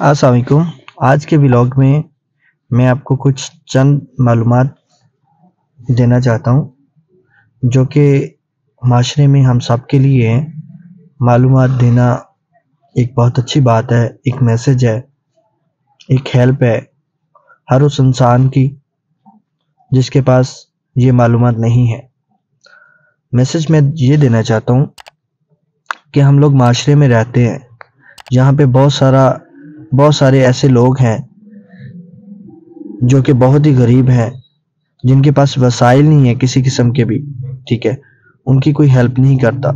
असलकुम आज के ब्लॉग में मैं आपको कुछ चंद मालूम देना चाहता हूँ, जो कि माशरे में हम सब के लिए मालूम देना एक बहुत अच्छी बात है, एक मैसेज है, एक हेल्प है हर उस इंसान की जिसके पास ये मालूम नहीं है। मैसेज मैं ये देना चाहता हूँ कि हम लोग माशरे में रहते हैं। यहाँ पे बहुत सारा, बहुत सारे ऐसे लोग हैं जो कि बहुत ही गरीब हैं, जिनके पास वसाइल नहीं है किसी किस्म के भी, ठीक है? उनकी कोई हेल्प नहीं करता।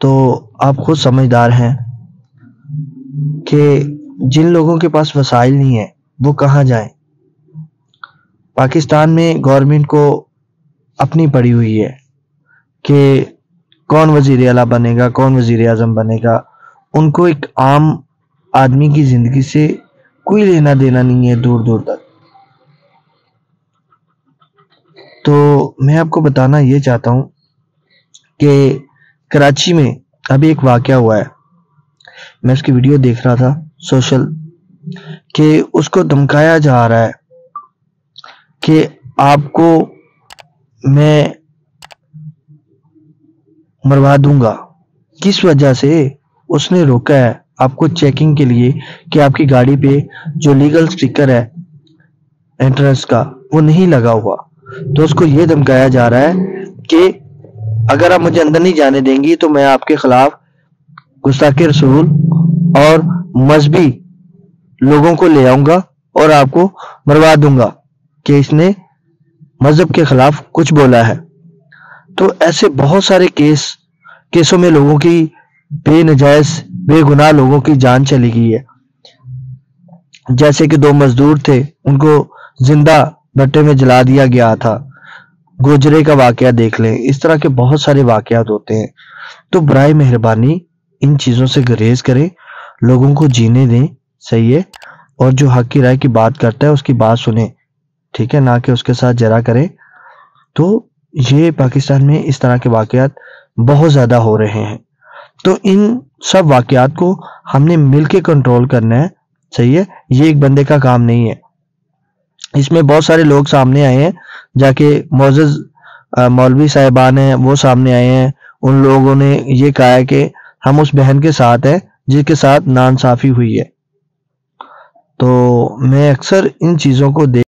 तो आप खुद समझदार हैं कि जिन लोगों के पास वसाइल नहीं है, वो कहाँ जाएँ? पाकिस्तान में गवर्नमेंट को अपनी पड़ी हुई है कि कौन वज़ीर अला बनेगा, कौन वज़ीर अजम बनेगा? उनको एक आम आदमी की ज़िंदगी से कोई लेना देना नहीं है दूर दूर तक। तो मैं आपको बताना ये चाहता हूँ कि कराची में अभी एक वाक़ हुआ है। मैं उसकी वीडियो देख रहा था सोशल कि उसको धमकाया जा रहा है कि आपको मैं मरवा दूँगा। किस वजह से? उसने रोका है आपको चेकिंग के लिए कि आपकी गाड़ी पे जो लीगल स्टिकर है एंट्रेंस का, वो नहीं लगा हुआ। तो उसको ये धमकाया जा रहा है कि अगर आप मुझे अंदर नहीं जाने देंगी तो मैं आपके खिलाफ गुस्ताखे रसूल और मजहबी लोगों को ले आऊँगा और आपको मरवा दूँगा कि इसने मज़हब के खिलाफ कुछ बोला है। तो ऐसे बहुत सारे केस केसों में लोगों की बेनजायज, बेगुनाह लोगों की जान चली गई है। जैसे कि दो मजदूर थे, उनको ज़िंदा भट्टे में जला दिया गया था। गोजरे का वाकया देख लें। इस तरह के बहुत सारे वाकयात होते हैं। तो बर मेहरबानी, इन चीज़ों से गुरेज करें, लोगों को जीने दें, सही है? और जो हक की राय की बात करता है, उसकी बात सुने। ठीक है? ना कि उसके साथ जरा करें। तो ये पाकिस्तान में इस तरह के वाकयात बहुत ज़्यादा हो रहे हैं। तो इन सब वाकयात को हमने मिल के कंट्रोल करना है। सही है? ये एक बंदे का काम नहीं है। इसमें बहुत सारे लोग सामने आए हैं, जाके मोजज मौलवी साहिबान हैं, वो सामने आए हैं। उन लोगों ने ये कहा है कि हम उस बहन के साथ हैं जिसके साथ नानसाफी हुई है। तो मैं अक्सर इन चीज़ों को देख